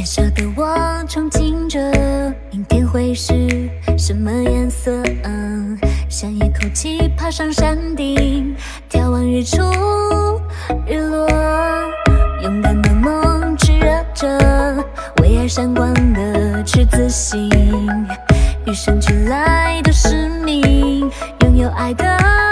年少的我憧憬着明天会是什么颜色，想一口气爬上山顶，眺望日出日落，勇敢的梦炽热着，为爱闪光的赤子心，与生俱来的使命，拥有爱的。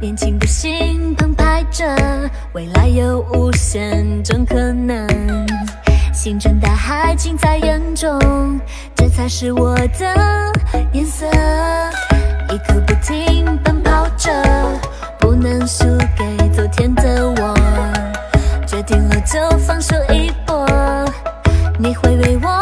年轻的心澎湃着未来有无限种可能。星辰大海尽在眼中这才是我的颜色。一刻不停奔跑着不能输给昨天的我。决定了就放手一搏你会为我